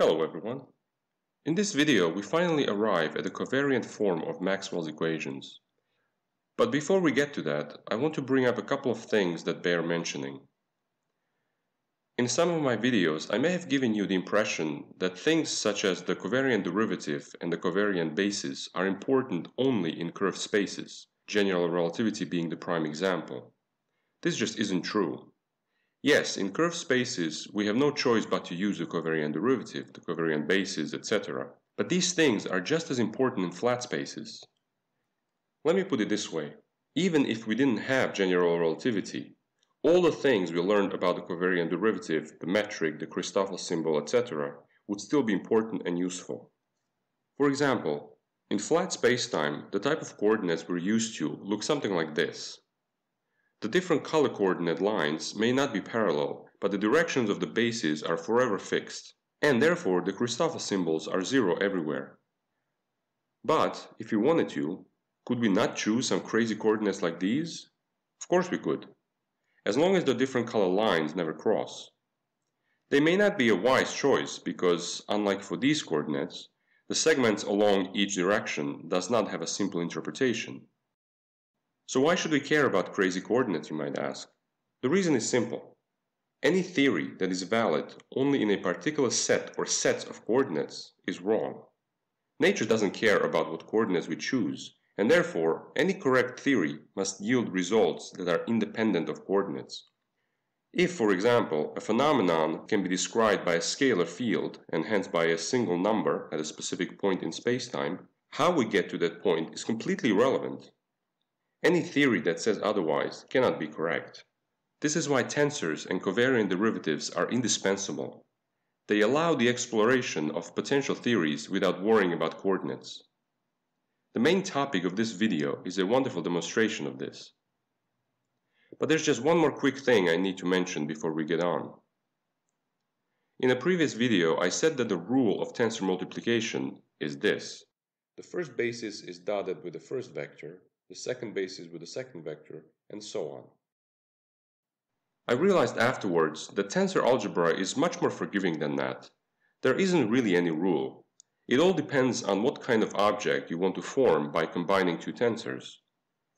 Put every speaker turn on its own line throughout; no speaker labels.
Hello everyone. In this video we finally arrive at the covariant form of Maxwell's equations. But before we get to that, I want to bring up a couple of things that bear mentioning. In some of my videos I may have given you the impression that things such as the covariant derivative and the covariant basis are important only in curved spaces, general relativity being the prime example. This just isn't true. Yes, in curved spaces, we have no choice but to use the covariant derivative, the covariant basis, etc. But these things are just as important in flat spaces. Let me put it this way. Even if we didn't have general relativity, all the things we learned about the covariant derivative, the metric, the Christoffel symbol, etc. would still be important and useful. For example, in flat spacetime, the type of coordinates we're used to look something like this. The different color coordinate lines may not be parallel, but the directions of the bases are forever fixed, and therefore the Christoffel symbols are zero everywhere. But, if we wanted to, could we not choose some crazy coordinates like these? Of course we could, as long as the different color lines never cross. They may not be a wise choice because, unlike for these coordinates, the segments along each direction does not have a simple interpretation. So why should we care about crazy coordinates, you might ask? The reason is simple. Any theory that is valid only in a particular set or sets of coordinates is wrong. Nature doesn't care about what coordinates we choose, and therefore any correct theory must yield results that are independent of coordinates. If, for example, a phenomenon can be described by a scalar field and hence by a single number at a specific point in spacetime, how we get to that point is completely irrelevant any theory that says otherwise cannot be correct. This is why tensors and covariant derivatives are indispensable. They allow the exploration of potential theories without worrying about coordinates. The main topic of this video is a wonderful demonstration of this. But there's just one more quick thing I need to mention before we get on. In a previous video I said that the rule of tensor multiplication is this. The first basis is dotted with the first vector the second basis with the second vector, and so on. I realized afterwards that tensor algebra is much more forgiving than that. There isn't really any rule. It all depends on what kind of object you want to form by combining two tensors.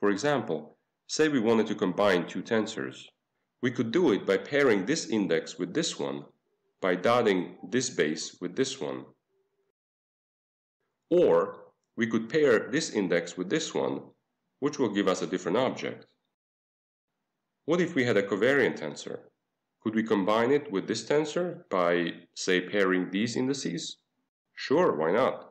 For example, say we wanted to combine two tensors. We could do it by pairing this index with this one, by dotting this base with this one. Or we could pair this index with this one which will give us a different object. What if we had a covariant tensor? Could we combine it with this tensor by, say, pairing these indices? Sure, why not?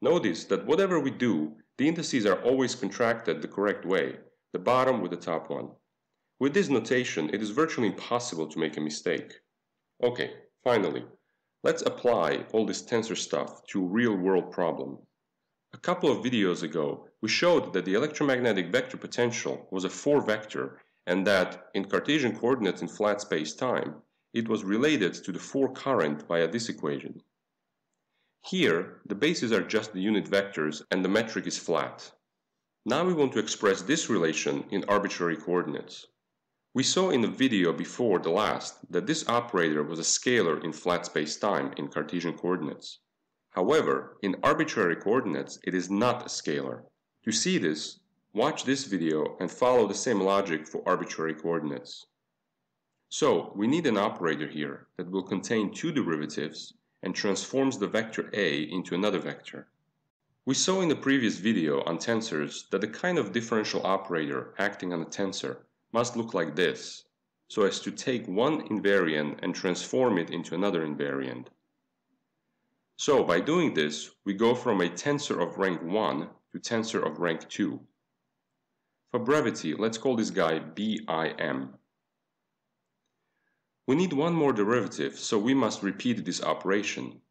Notice that whatever we do, the indices are always contracted the correct way, the bottom with the top one. With this notation, it is virtually impossible to make a mistake. Okay, finally, let's apply all this tensor stuff to a real-world problem. A couple of videos ago, we showed that the electromagnetic vector potential was a 4-vector and that, in Cartesian coordinates in flat space-time, it was related to the 4 current via this equation. Here, the bases are just the unit vectors and the metric is flat. Now we want to express this relation in arbitrary coordinates. We saw in the video before the last that this operator was a scalar in flat space-time in Cartesian coordinates. However, in arbitrary coordinates, it is not a scalar. To see this, watch this video and follow the same logic for arbitrary coordinates. So, we need an operator here that will contain two derivatives and transforms the vector A into another vector. We saw in the previous video on tensors that the kind of differential operator acting on a tensor must look like this, so as to take one invariant and transform it into another invariant. So by doing this, we go from a tensor of rank 1 to tensor of rank 2. For brevity, let's call this guy BIM. We need one more derivative, so we must repeat this operation.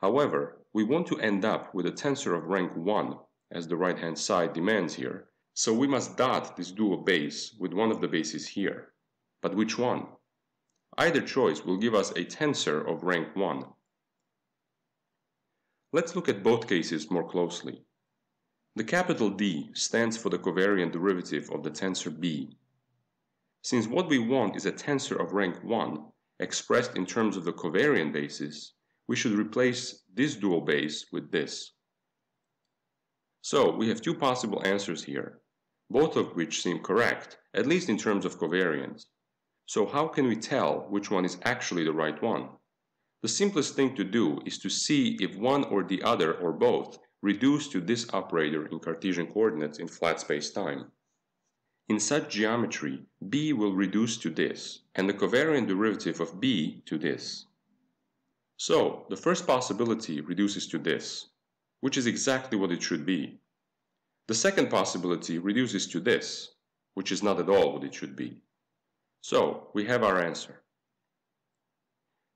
However, we want to end up with a tensor of rank 1, as the right-hand side demands here, so we must dot this dual base with one of the bases here. But which one? Either choice will give us a tensor of rank 1. Let's look at both cases more closely. The capital D stands for the covariant derivative of the tensor B. Since what we want is a tensor of rank 1, expressed in terms of the covariant basis, we should replace this dual base with this. So we have two possible answers here, both of which seem correct, at least in terms of covariance. So how can we tell which one is actually the right one? The simplest thing to do is to see if one or the other or both reduce to this operator in Cartesian coordinates in flat space-time. In such geometry, b will reduce to this, and the covariant derivative of b to this. So, the first possibility reduces to this, which is exactly what it should be. The second possibility reduces to this, which is not at all what it should be. So, we have our answer.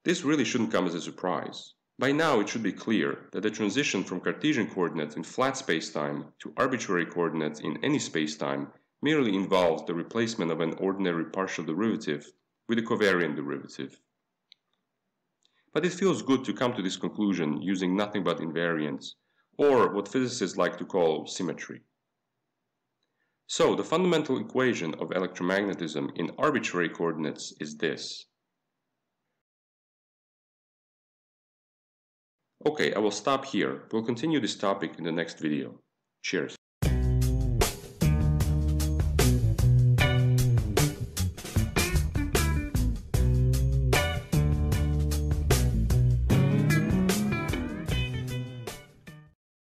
This really shouldn't come as a surprise. By now it should be clear that the transition from Cartesian coordinates in flat spacetime to arbitrary coordinates in any spacetime merely involves the replacement of an ordinary partial derivative with a covariant derivative. But it feels good to come to this conclusion using nothing but invariance, or what physicists like to call symmetry. So the fundamental equation of electromagnetism in arbitrary coordinates is this. Okay, I will stop here. We'll continue this topic in the next video. Cheers.